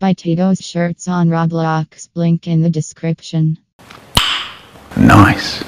Buy Tito's shirts on Roblox, link in the description. Nice.